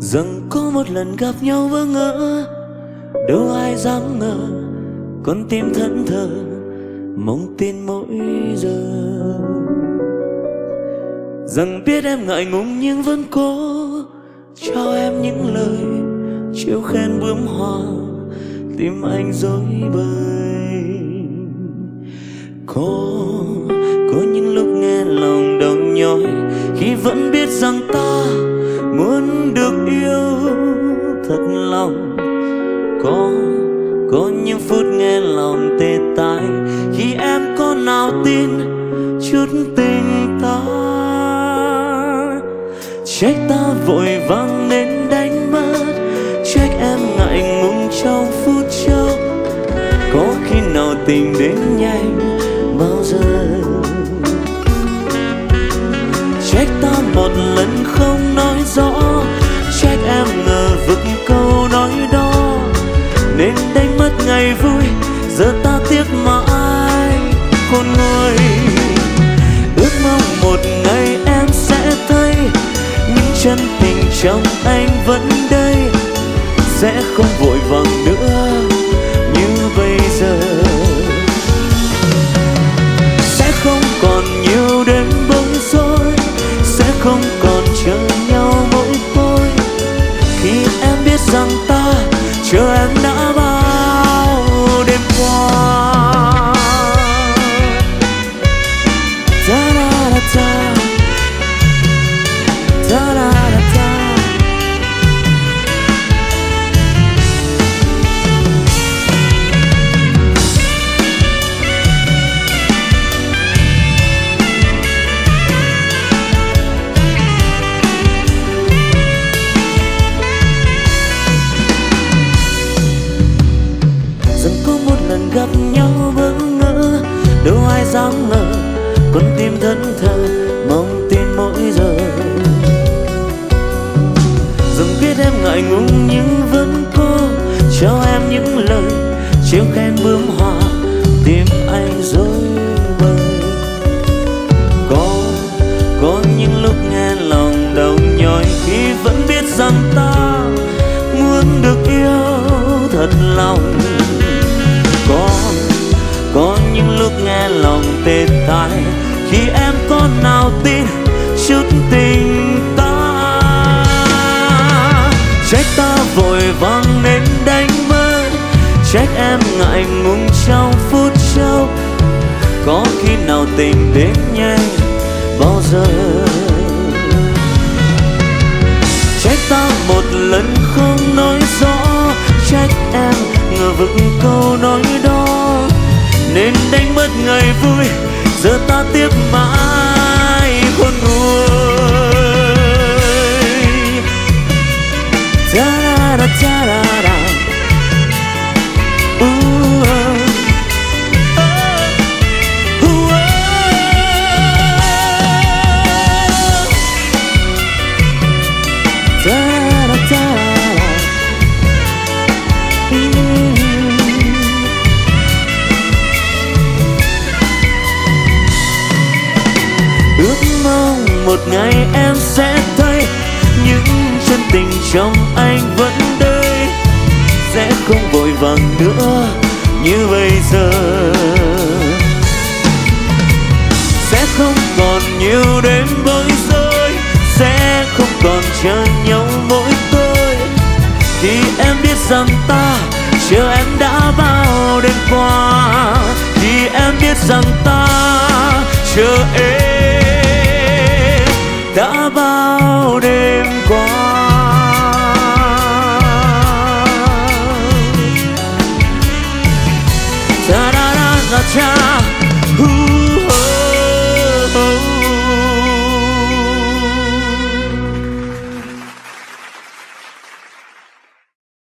rằng có một lần gặp nhau vỡ ngỡ, đâu ai dám ngờ, con tim thẫn thờ, mong tin mỗi giờ. Rằng biết em ngại ngùng nhưng vẫn cố, cho em những lời chiêu khen bướm hoa tim anh dối bời. Có nhói khi vẫn biết rằng ta muốn được yêu thật lòng. Có có những phút nghe lòng tê tái khi em có nào tin chút tình ta. Trách ta vội vàng nên đánh mất, trách em ngại ngùng trong phút chốc. Trách ta một lần không nói rõ. Trách em ngờ vực câu nói đó. Nên đánh mất ngày vui, giờ ta tiếc mãi khôn nguôi. Ước mong một ngày em sẽ thấy, những chân tình trong anh vẫn đây. Sẽ không vội vàng nữa. Rằng ta chờ em đã bao gặp nhau bỡ ngỡ, đâu ai dám ngờ, con tim thân thờ, mong tin mỗi giờ. Rằng biết em ngại ngùng nhưng vẫn cố cho em những lời chiếu khen bướm hoa. Nào tin chút tình ta? Trách ta vội vàng nên đánh mất trách em ngại ngùng trong phút chốc. Có khi nào tình đến nhanh bao giờ? Trách ta một lần không nói rõ, trách em ngờ vực câu nói đó. Nên đánh mất ngày vui, giờ ta tiếc mãi. Một ngày em sẽ thấy những chân tình trong không vội vàng nữa như bây giờ. Sẽ không còn nhiều đêm bối rối, sẽ không còn chờ nhau mỗi tối. Thì em biết rằng ta, chờ em đã bao đêm qua. Thì em biết rằng ta, chờ em time